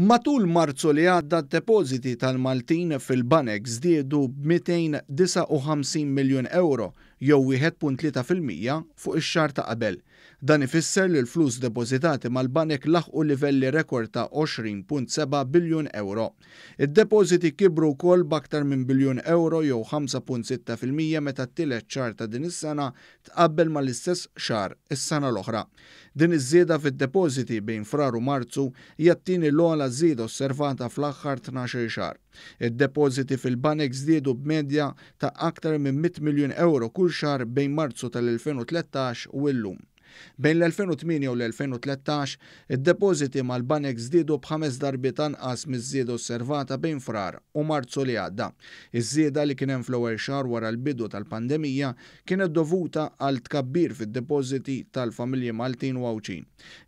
Matul Marzu li għadda d-depożiti tal-Maltin fil-banek żdiedu b' 259 miljun ewro jew 1.3 fil-mija fuq ix-xahar ta' qabel. Dan ifisser li l-flus depożitati mal-banek laħqu livelli rekord ta' 20.7 biljun ewro. Id-depożiti kibru wkoll b'aktar minn biljun ewro jew 5.6 fil-mija meta t-tielet xahar ta' din is-sena tqabbel mal-istess xahar is-sena l-oħra. Din iż-żieda fid-depożiti bejn Frar u Marzu hija t-tieni l-ogħla żieda osservata fl-aħħar tnax-il xahar. Id-depożiti fil-banek żdiedu b'medja ta' aktar minn mitt miljun ewro kull xahar bejn Marzu tal-2013 u illum. Bejn l-2008 u l-2013, id-depożiti mal-banek żdiedu b'ħames darbiet anqas miż-żieda osservata bejn Frar u Marzu li għadda. Iż-żieda li kien hemm fl-ewwel xahar wara l-bidu tal-pandemija kienet dovuta għal tkabbir fid-depożiti tal-familji Maltin u Għawdxin.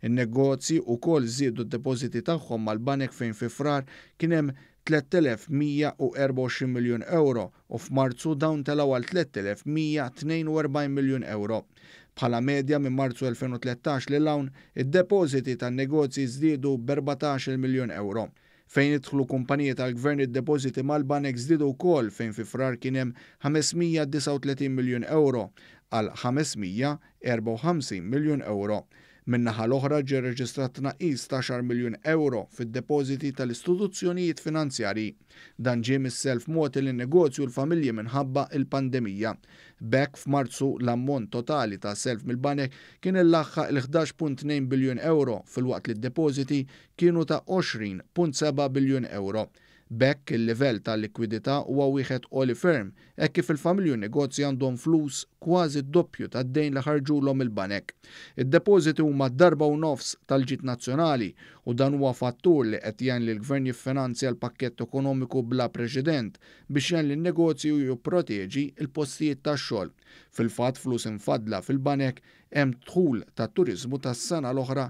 In-negozji wkoll żiedu d-depożiti tagħhom mal-banek fejn fi Frar kien hemm 3,124 miljun ewro u f'Marzu dawn telgħu għal 3,142 miljun ewro. Bħala medja minn Marzu 2013 lil hawn, id-depożiti tan-negozji żdiedu b'erbatax-il miljun ewro. Fejn idħlu kumpaniji tal-Gvern id-depożiti mal-banek żdiedu wkoll fejn fi Frar kien hemm 539 miljun ewro għal 554 miljun ewro. Min-naħa l-oħra ġie rreġistrat tnaqqis t'għaxar miljun ewro fid-depożiti tal-istituzzjonijiet finanzjarji. Dan ġie mis-self mogħti lin-negozju u l-familji minħabba l-pandemija. B'hekk f'Marzu l-ammont totali ta' self mill-banek kien illaħħaq il-ħdax punt tnejn biljun ewro filwaqt li d-depożiti kienu ta' 20.7 biljun ewro. B'hekk, il-livell ta' likwidità huwa wieħed għoli ferm hekk kif il-familji u n-negozji għandhom flus kważi d-doppju tad-dejn li ħarġulhom il-banek. Id-depożiti huma d-darba u nofs tal-ġid nazzjonali u dan huwa fattur li qed jgħin lill-Gvern jiffinanzja l-pakkett ekonomiku bla preċedent biex jgħin lin-negozji u jipproteġi l-postijiet tax-xogħol. Fil-fatt, flus imfaddla fil-banek hemm dħul tat-turiżmu tas-sena l-oħra